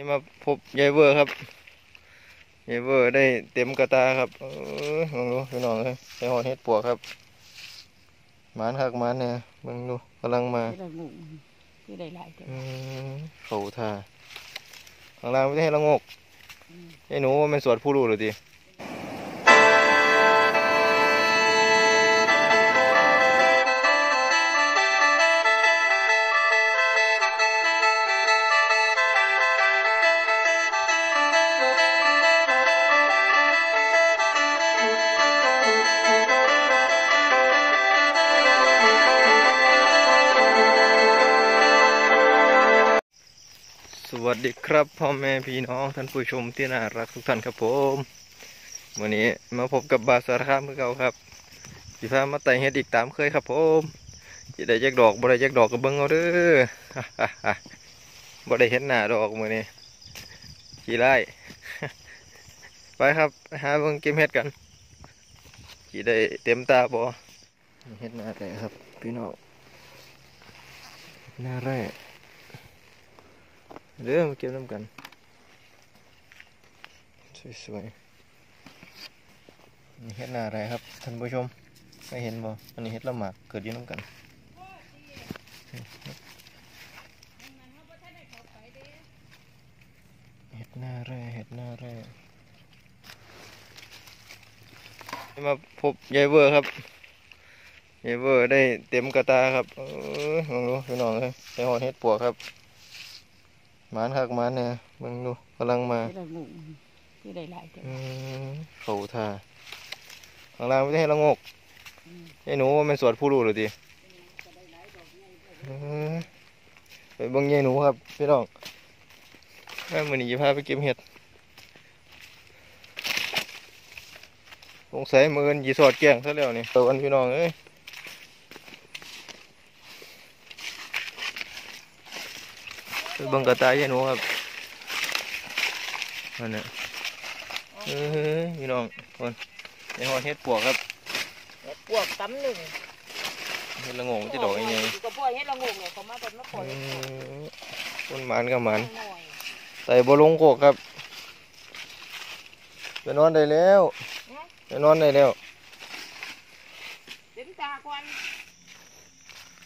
นี่มาพบยายเวอร์ครับยายเวอร์ได้เต็มกระตาครับเออลองดูพี่น้องเลยใส่หอดเห็ดปวกครับหมานคักหมานเนี่ยมึงดูกำลังมาที่ได้งูที่ได้หลายตัวอืมเขาท่าข้างล่างไม่ได้ให้ละงกไอ้หนูว่ามันสวดผู้รู้หรือดี วัสดีครับพ่อแม่พี่น้องท่านผู้ชมที่น่ารักทุกท่านครับผมวันนี้มาพบกับบาสารคามเมื่อเก่าครับสิพามาไต่เฮ็ดอีกตามเคยครับผมจะได้แยกดอกบ่ได้แยกดอกก็เบิ่งเอาเด้อบ่ได้เห็นหน้าดอกมือนี้ขี้ไล่ไปครับไปหาเบิ่งเก็บเฮ็ดกันสิได้เต็มตาบ่เฮ็ดหน้าแต่ครับ พี่น้องหน้าแร่ เรื่องมาเก็บน้ำกัน สวยๆนี่เห็ดหน้าอะไรครับท่านผู้ชมไม่เห็นบ่อันนี้เห็ดละหมากเกิดอยู่น้ำกันเห็ดหน้าแร่เห็ดหน้าแร่มาพบยายเวอร์ครับยายเวอร์ได้เต็มกระตาครับเออลองดูพี่น้องเลยใส่หอดเห็ดปวกครับ มานคักหมานเนี่ยมึงดูกำลังมาที่ได้งูที่ได้หลายตัวอืมเขาท่าข้างล่างไม่ได้ให้ละงกไอ้หนูว่ามันสวดผู้รู้หรือดีไปเบังยายหนูครับพี่น้องแม่มือนี้จะพาไปเก็บเห็ดสงสัยมืออนยีสอดแกงซะแล้วนี่ตัวอันพี่น้องเอ้ยไปเบังกระต่ายยายหนูครับนั่นเนี่ยเอ้ยพี่น้องคนไอ้หอดเห็ดปวกครับปวกตำหนึ่งเห็ดละโงงจะดอกยังไงก็ปล่อยให้ละงูเนี่ยเขามาเป็นมะขออืยมคนหมานกับหมานหน่อยใส่บอลงโกกครับไปนอนได้แล้วไปนอนได้แล้วเต็มตาก่อน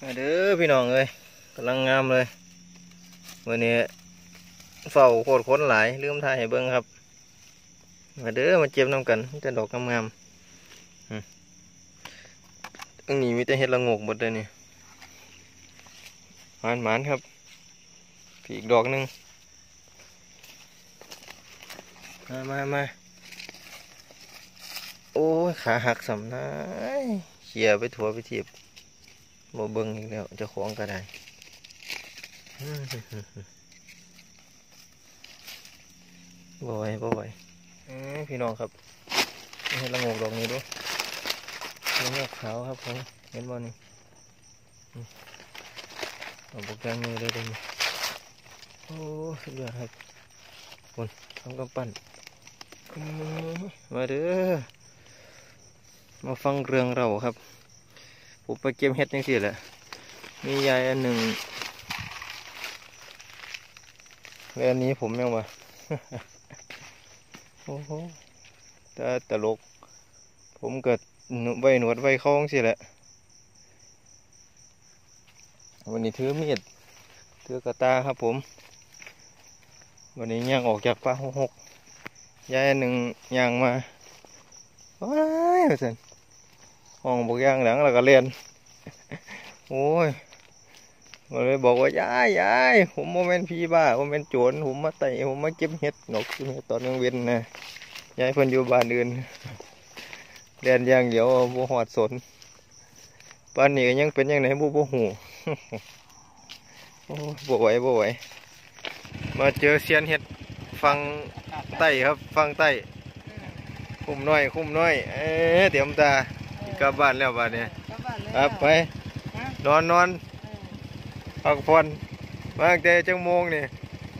มาเด้อพี่น้องเอ้ยกำลังงามเลย วันนี้เฝ้าโคตรคนหลายลืมถ่ายให้เบิ้งครับ มาเด้อมาเจ็บน้ำกันมีแต่ดอกงามๆอืมอันนี้มีแต่เห็ดละงกหมดเลยนี่หมานหมานครับพี่อีกดอกหนึ่งมามามาโอ้ยขาหักสำนักเขี่ยไปถั่วไปทีบบ่เบิ่งอีกแล้วจะของก็ได้ อื้อหือหือหือบ่ไหวบ่อื้อพี่น้องครับเห็นละงกดอกนี้ดูละงกขาวครับผมเห็นบ่นี่เอาบกยางมือเลยเด้นี่โอ้สุดยอดครับคนทำกำปั้นมาเด้อมาฟังเรื่องเราครับผมไปเก็บเห็ดจังสิแหละมียายอันหนึ่ง และอันนี้ผมยังวะโอ้โหแต่ตลก ผมเกิดไว้หนวดไว้เข้าจังสิแหละ วันนี้ถือมีดถือกระตาครับผม วันนี้ย่างออกจากป่าหกหกยายหนึ่งย่างมาว้ายว่าสันห้องบอกย่างหลังแล้วก็เรียนโอ้ย ก็เลยบอกว่ายายยายผมโมเมนพี่บ้าโมเมนโจรผมมาไต่ผมมาเก็บเห็ดหนกเก็บเห็ดตอนกลางเว้นนะยายเพิ่นอยู่บ้านอื่นเรียนอย่างเดียวบ่หอดสนบ้านนี้ก็ยังเป็นยังไงบ่บ่หูโอ้ยบ่ไหวบ่ไหวมาเจอเซียนเห็ดฟังใต้ครับฟังใต้คุ้มน้อยคุ้มน้อยเอ๊ะเตรียมตากลับบ้านแล้วบ้านนี้กลับบ้านเลยครับไปฮะนอนนอนเออ พักผ่อนมาตั้งแต่จังโมงนี่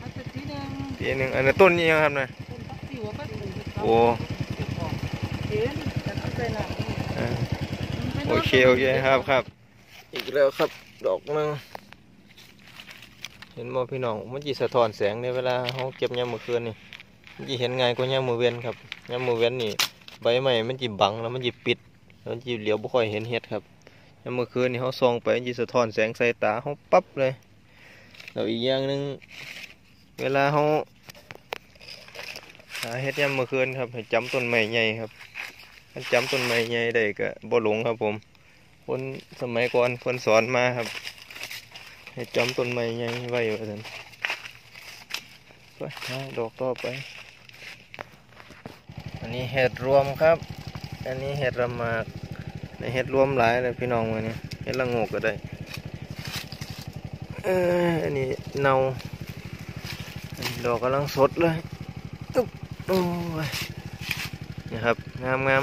มาสักทีหนึ่งทีหนึ่งอันนั้นต้นนี้ยังครับนะเป็นพักสิวก็ถึงโอ้เห็นแต่ต้องใส่หนังอ่าโอเคโอเคครับครับ อีกแล้วครับดอกหนึงเห็นบ่พี่น้องมันจีสะท้อนแสงในเวลาเขาเก็บยามมื้อคืนนี่มันจีเห็นง่ายกว่ายามมื้อเว้นครับยามมื้อเว้นนี่ใบไม้มันจีบังแล้วมันจีปิดแล้วมันจีเหลียวบ่ค่อยเห็นเห็ดครับ ยามมื้อคืนนี่เขาส่องไปมันจีสะท้อนแสงใส่ตาเขาปั๊บเลยแล้วอีกอย่างหนึ่งเวลาเขาหาเห็ดยามมื้อคืนครับให้จำต้นไม้ใหญ่ครับถ้าจำต้นไม้ใหญ่ได้ก็บ่หลงครับผม คนสมัยก่อนคนสอนมาครับ ให้จำต้นไม้ใหญ่ไว้ว่าซั่นไปหาดอกต่อไป อันนี้เห็ดรวมครับ อันนี้เห็ดระมาก ในเห็ดรวมหลายเลยพี่น้องวันนี้เห็ดละงกก็ได้เอออันนี้เนาดอกกำลังสดเลยอึ๊บโอ้ยนี่ครับงามงาม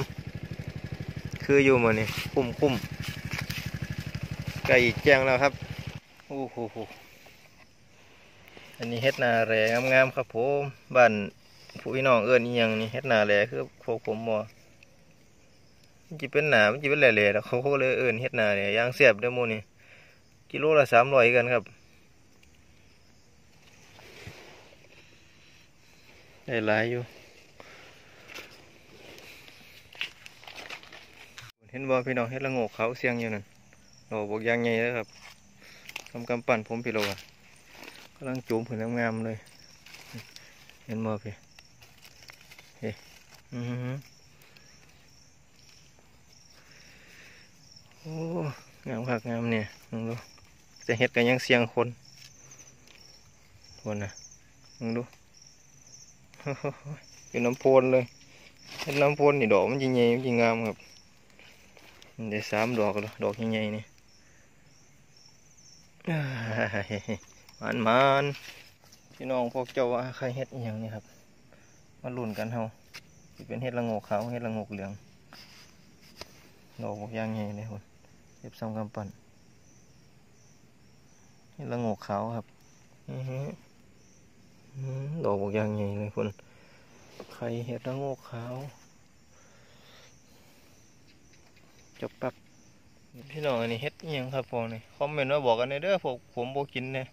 คืออยู่มานี่คุ้มคุ้มไก่แจ้งแล้วครับโอ้โหโหอันนี้เฮ็ดนาแรงามๆครับผมบ้านผู้พี่น้องเอื้อนอีหยังนี่เฮ็ดนาแรคือพวกผมบ่มัน จิเป็นหนามันจิเป็นแหล่ๆแล้วเขาก็เลยเอื้อนเฮ็ดนาแรย่างเสียบเด้อหมู่นี่กิโลละ300กันครับได้หลายอยู่ เห็นบ่พี่น้องเฮ็ดละโงกเขาเสียงอยู่นั่นโอ้บอกอยางใหญ่เลยครับทำกำปั่นผมพี่โลอะกำลังจูมผืนงามๆเลย เห็นบ่พี่เฮ้อือหือ โอ้งามคักงามเนี่ยมึงดูจะเห็ดกันยังเสียงคนคนนะมึงดูอยู่น้ำโพนเลยเห็ดน้ำโพนนี่ดอกมันจริงใหญ่มันจริงงามครับมันได้สามดอกแล้วดอกใหญ่ๆนี่มันมันพี่น้องพวกเจ้าว่าใครเฮ็ดอย่างนี้ครับมาลุ่นกันเฮาเป็นเฮ็ดละงกขาวเฮ็ดละงกเหลืองดอกบกย่างใหญ่เลยคน บซ้ำกำปั้นเฮ็ดละโงกขาวครับอื้อหืออื้อดอกบกย่างใหญ่เลยคนใครเฮ็ดละโงกขาวจบปักพี่น้องอันนี้เฮ็ดอิหยังครับพวกนี่คอมเมนต์มาบอกกันในอยเด้อพวกผมบ่กินเนี่ย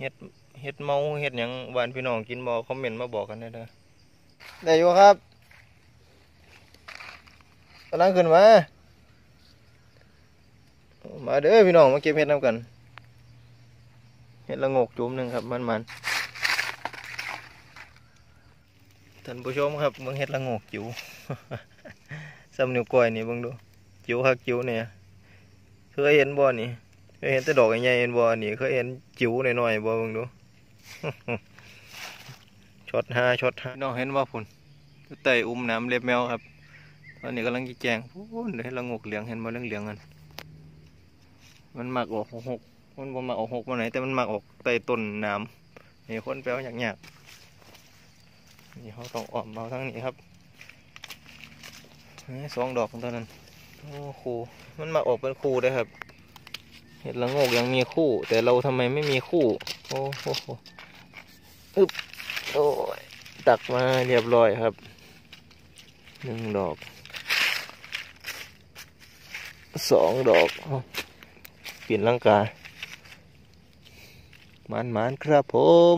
เฮ็ดเฮ็ดเมาเฮ็ดหยังบ้านพี่น้องกินบ่คอมเมนต์มาบอกกันในอยเด้อได้อยู่ครับกำลังขึ้นมา มาเด้อพี่น้องมาเก็บเฮ็ดนํกันเฮ็ดละงกจุ่มหนึ่งครับมันๆท่านผู้ชมครับเบิ่งเฮ็ดละงกจิ๋วซ้ำนิ้วก้อยนี่เบิ่งดูจิ๋วคักจิ๋วเนี่ยเคยเห็นบ่นี่เคยเห็นแต่ดอกใหญ่เห็นบ่นี่เคยเห็นจิ๋วหน่อยๆบ่เบิ่งดูช็อตห้าช็อตห้าน้องเห็นว่าพุ่นอยู่ใต้อุ้มน้ำเล็บแมวครับตอนนี้กำลังจีแจงพุ่นเห็นละงกเหลืองเห็นบ่เหลืองๆกัน มันมักออกหกมันบ่มักออกหกมาไหนแต่มันมักออกใต้ต้นน้ำนี่คนแปลว่าอยากๆนี่เขาต้องอ้อมเอาทั้งนี้ครับสองดอกเท่านั้นโอ้ครูมันมาออกเป็นคู่ด้ครับ เห็ดละงกยังมีคู่ แต่เราทำไมไม่มีคู่ โอ้โหอึบโอ้ยตักมาเรียบร้อยครับหนึ่งดอกสองดอกอ เปลี่ยนร่างกายมันมันครับผม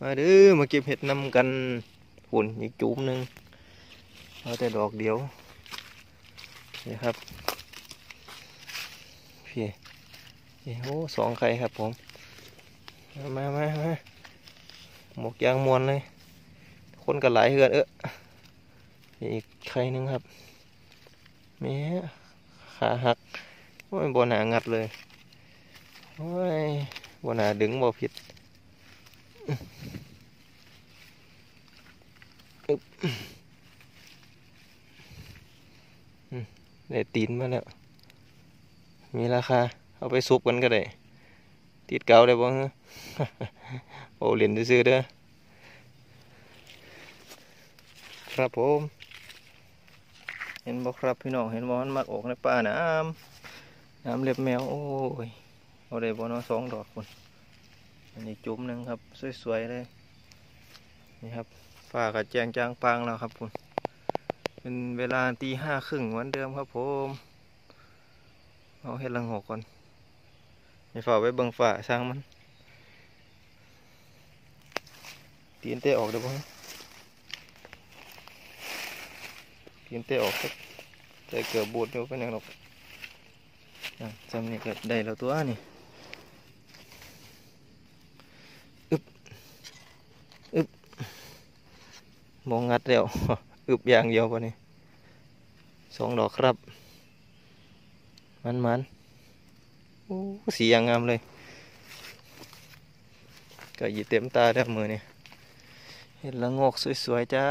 มาเด้อมาเก็บเห็ดนำกันหุ่นอีกจุ่มหนึ่งเอาแต่ดอกเดียวนี่ครับพี่พี่โอ้สองไข่ครับผมมามามามาหมกยางมวนเลย คนกันหลายเหือนเอออีกไข่หนึ่งครับแม่ขาหัก โอ้ยบนหนางัดเลยโอ้ยบนหนาดึงบ่ผิดอึบได้ตีนมาแล้ว มีราคา เอาไปซุปกันก็ได้ ติดเกาได้บ่ฮะโอ้เหรียญซื้อเด้อครับผม เห็นบ่ครับพี่น้อง เห็นบ่มันมักออกในป่าน้ำ น้ำเล็บแมว โอ้ย เอาได้บอน้อสองดอกคนอันนี้จุ้มหนึ่งครับ สวยๆเลย นี่ครับฝ้ากับแจงจางปางแล้วครับคุณเป็นเวลาตีห้าครึ่งวันเดิมครับผม เอาเห็ดลังหกก่อนนี่ฝ่าไว้บังฝ่าสร้างมันตีนเตะออกเดี๋ยวผมตีนเตะออกครับใจเกือบบูดเดี๋ยวเป็นอย่งหรอก จำนี่ก็ได้แล้วตัวนี่อึบอึบมองงัดแล้วอึบอย่างเดียวปะนี่สองดอกครับ มันมันๆโอ้สีอย่างงามเลย ก็ยีเต็มตาเด้อมือนี่เห็ดละโงกสวยๆจ้า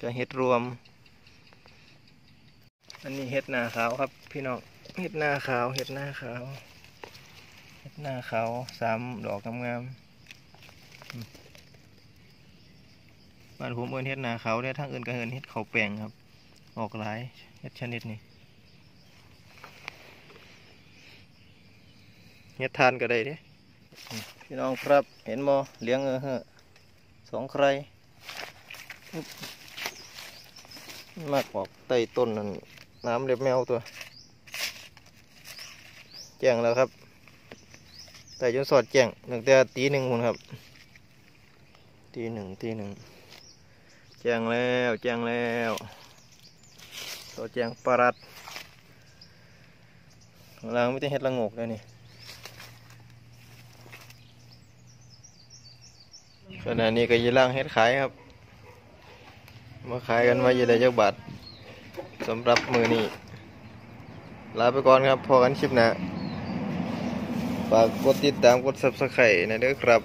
ก็เห็ดรวม อันนี้เห็ดหนาขาวครับพี่น้อง เห็ดหน้าขาว เห็ดหน้าขาว เห็ดหน้าขาวสามดอกงามๆบ้านผมเอินเห็ดหน้าขาวเนี่ยทางอื่นก็เอินเห็ดเขาแปลงครับ ออกหลายเห็ดชนิดนี้เห็ดทานก็ได้เด้พี่น้องครับ เห็นบ่เลี้ยงเออเฮอสองใครมากออกใต้ต้นนั่นน้ำเล็บแมวตัว แจ้งแล้วครับ แต่จนสอดแจ้งตั้งแต่ตีหนึ่งคนครับ ตีหนึ่งตีหนึ่งแจ้งแล้วแจ้งแล้วสอดแจ้งปรัดข้างล่างไม่ได้เห็ดละงกเลยนี่ขณะนี้ก็ยีร่างเฮ็ดขายครับ มาขายกันมาอยู่ได้จักบาทสำหรับมือนี้ลาไปก่อนครับพอกันคลิปหนะ ฝากกดติดตามกด subscribe นะเด้อครับ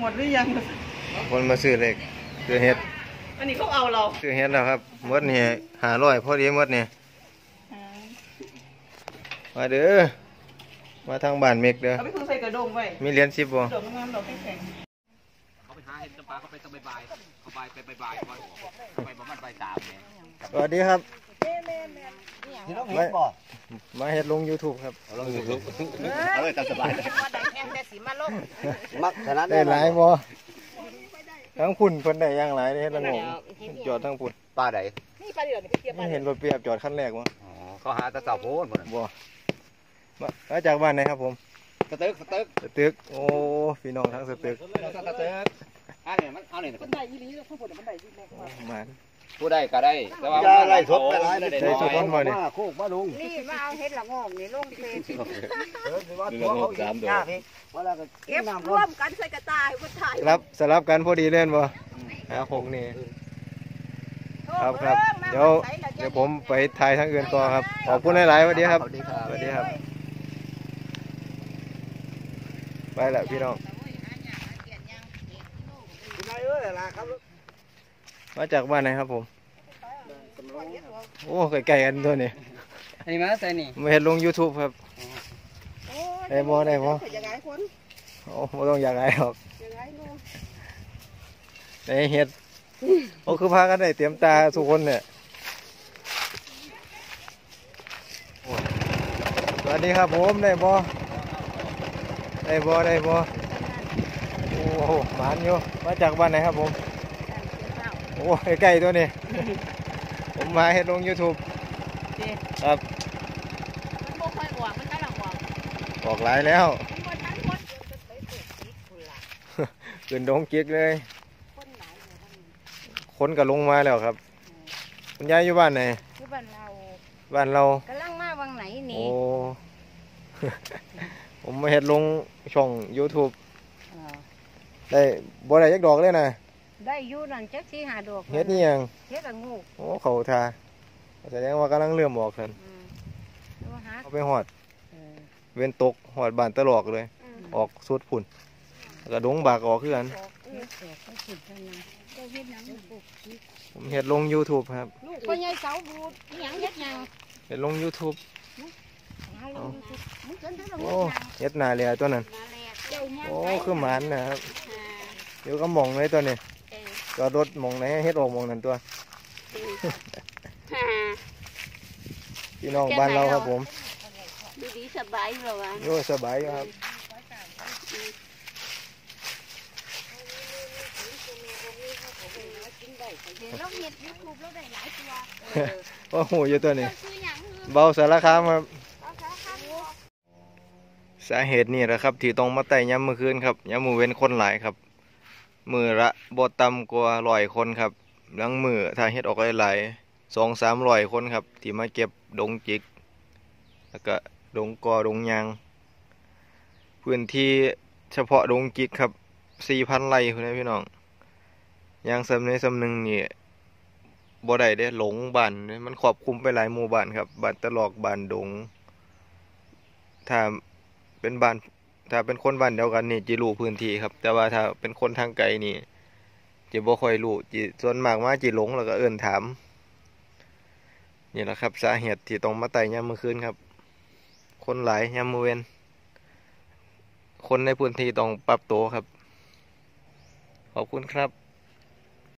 หมดหรือยัง คนมาซื้อเล็กซื้อเฮ็ดอันนี้เขาเอาเราซื้อเฮ็ดแล้วครับหมดนี่หาร้อยพอดีหมดนี่มาเด้อมาทางบ้านเมกเด้อเอาไปพึ่งใส่กระดงไว้มีเหรียญสิบบ่ดอกงามดอกแข็ง เขาไปหาเห็ดน้ำปลาเขาไปตะบายบายเขาไปไปบายบายก่อนไปประมาณบ่ายสามเนี่ยสวัสดีครับที่น้องเห็นบ่มาเฮ็ดลง YouTube ครับลองดูเอาเลยตามสบายเลยว่าได้แห้งแต่สีมาลงมักขนาดได้หลายบ่ทั้งพุ่นเพิ่นได้อย่างหลายเด้เฮ็ดละงงจอดทั้งพุ่นปลาใดนี่ปลาเดือดนี่ไปเทียบปไม่ลาเห็นรถเปรียบจอดคันแรกวะอ๋อเขาหาแตะเสาโพนหมดบ่มามาจากบ้านไหนครับผมสตึกสตึกสตึกโอ้พี่น้องทั้งสตึกสตึก อันนี้มันเอาเนี่ยมันได้ยี่ลีแล้วข้างบนมันได้ยี่แม่ว่ามันผู้ได้ก็ได้ แต่ว่าจะไล่สดไปไล่ได้สดก่อนบ่เนี่ยโคกมาลุงนี่มาเอาเห็ดละงอกนี่ลงเฟซเออว่าตัวเขาอีกยากอีกเวลาก็เก็บรวมกันใส่กระต่ายบนถ่ายรับสลับกันพอดีเล่นบ่หาหกนี่ครับครับเดี๋ยวเดี๋ยวผมไปถ่ายทางอื่นต่อครับ ขอบคุณหลายๆสวัสดีครับสวัสดีครับสวัสดีครับไปแล้วพี่น้อง นายเอ้ยล่ะครับมาจากบ้านไหนครับผม โอ้ไกลๆกันตัวนี้อันนี้มาใส่นี่มาเห็นลง YouTube ครับ ได้บ่ได้บ่ยังไงคนโอ้ไม่ต้องอยากไงหรอกยังไงลูกในเห็ดโอ้คือพากันได้เตรียมตาทุกคนเนี่ยโอ้ยสวัสดีครับผมได้บ่ได้บ่ได้บ่โอ้โหหมานอยู่มาจากบ้านไหนครับผม โอ้ใกล้ๆตัวนี้ ผมมาเห็ดลง YouTube ครับมันบ่ค่อยหวงมันกำลังหวงออกหลายแล้วมันบ่ทันคนไปเปิดคลิปคุณล่ะขึ้นดงจิกเลยคนหลายเลยคนก็ลงมาแล้วครับคุณยายอยู่บ้านไหนคือบ้านเราบ้านเรากำลังมาวังไหนนี่โอ้ผมมาเห็ดลงช่อง YouTube อ่า ได้บ่ได้ยักดอกเลยนะได้อยู่นั่นจักที่หาดอกเฮ็ดนี่ยังเฮ็ดละงูโอ้เขาทาแสดงว่ากำลังเริ่มออกกันอืมดูหาเอาไปหอดเออเว้นตกหอดบานตลอกเลยอืมออกสุดผุ่นแล้วก็ดงบากออกคือกันเฮ็ดแตกก็สุดเท่านั้นเจ้าเฮ็ดหยังปลูกพริกผมเห็ดลง YouTube ครับลูกพ่อใหญ่เสาบูดอิหยังเฮ็ดหยังเห็ดลง YouTube หาลูกอยู่มึงเกินเท่าไหร่โอ้เห็ดหนาเลยตัวนั้น มาแล้วเจ้ายังโอ้ไปคือหมันนะครับหาอยู่ก็มองเลยตัวนี้เออจอดรถมองไหนเฮ็ดออกมองนั่นตัวหาพี่น้องบ้านเราครับผมดูดีสบายเหรอวะโย่สบายอยู่ครับเดี๋ยวเราเฮ็ดยูทูบเราได้หลายตัวโอ้โหอยู่ตัวนี้เจ้าซื้อหยังเฮือเบาสารคามครับ สาเหตุนี่แหละครับที่ต้องมาไต่ย้ำมือคืนครับย้ำมือเว้นคนหลายครับ มือละบ่ต่ำกว่าร้อยคนครับหลังมือถ้าเฮ็ดออกหลายๆสองสามร้อยคนครับ ที่มาเก็บดงจิก แล้วก็ดงกอดงยางพื้นที่เฉพาะดงจิกครับสี่พันไร่คุณพี่น้องยางสำเนสำหนึงนี่บ่ได้ได้หลงบ้านมันครอบคลุมไปหลายหมู่บ้านครับบ้านตลอกบ้านดงถ้า เป็นบ้านถ้าเป็นคนบ้านเดียวกันนี่จะรู้พื้นที่ครับ แต่ว่าถ้าเป็นคนทางไกลนี่จะบ่ค่อยรู้จิส่วนมากมาจิหลงแล้วก็เอิ้นถามนี่แหละครับ สาเหตุที่ต้องมาไต่ยามมื้อคืนครับ คนหลายยามมื้อเว้นคนในพื้นที่ต้องปรับตัวครับ ขอบคุณครับ